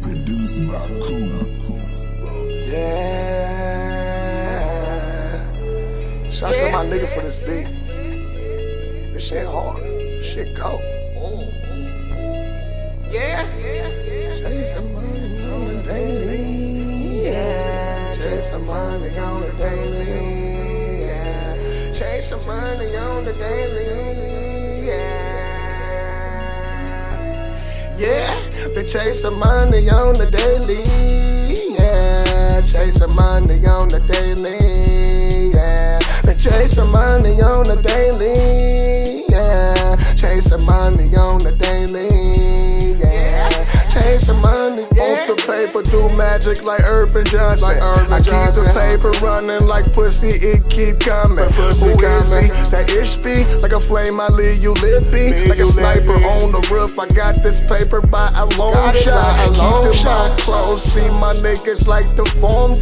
Produced by Cool. Yeah. Shout out to my nigga for this beat. This shit hard. This shit go. Yeah. Chasing money on the daily. Yeah. Chasing money on the daily. Yeah. Chasing money on the daily. Yeah. Yeah. Been chasing money on the daily. Yeah. Chasing money on the daily. Yeah. Been chasing money on the daily. Paper, do magic like Earvin Johnson. Like Earvin I keep Johnson. the paper running like pussy, it keep coming. Who is he? That ish be like a flame, I leave you lippy. Like a sniper on the roof, I got this paper by a long shot. a long keep shot. eyes closed, see my niggas like the form.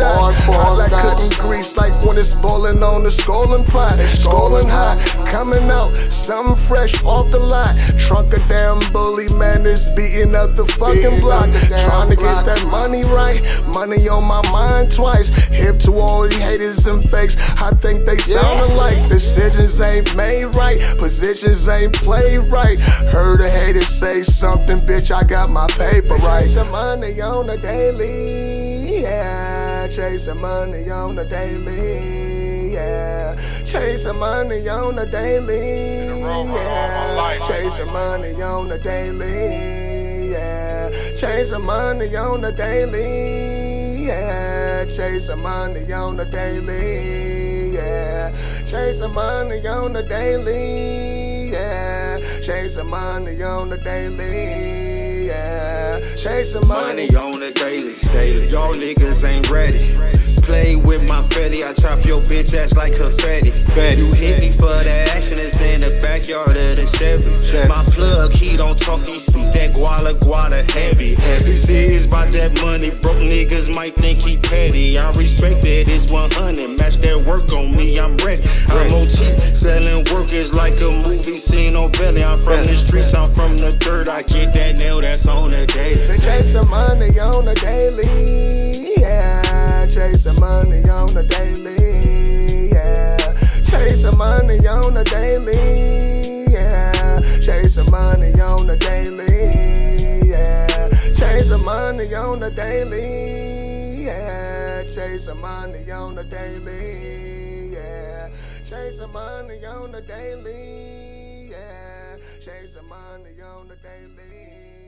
It's boiling on the scalding pot. Scalding hot, coming out, something fresh off the lot. Trunk a damn bully, man, is beating up the fucking block. Trying to get that money right, money on my mind twice. Hip to all the haters and fakes, I think they sound alike. Decisions ain't made right, positions ain't played right. Heard a hater say something, bitch, I got my paper right. Some money on the daily. Chasing money on the daily, yeah. Chasing money on the daily, yeah. Chasing money on the daily, yeah. Chasing money on the daily, yeah. Chasing money on the daily, yeah. Chasing money on the daily, yeah. Chasing money on the daily, yeah. Chasing money. Money on the daily. Daily. Y'all niggas ain't ready. Play with my fetty, I chop your bitch ass like confetti. You hit me for the action, it's in the backyard of the Chevy. My plug, he don't talk, he speak that guala guala heavy. He serious about that money, broke niggas might think he petty. I respect that, it's 100, match that work on me, I'm ready. I'm OT, selling workers like a movie scene on Belly. I'm from the streets, I'm from the dirt, I get that nail that's on the daily. Been chasing money on the daily, yeah. Chasing money on the daily, yeah. Chasing money on the daily, yeah. Chasing money on the daily, yeah. Chasing money on the daily, yeah. Chasing money on the daily, yeah. Chasing money on the daily, yeah. Chasing money on the daily.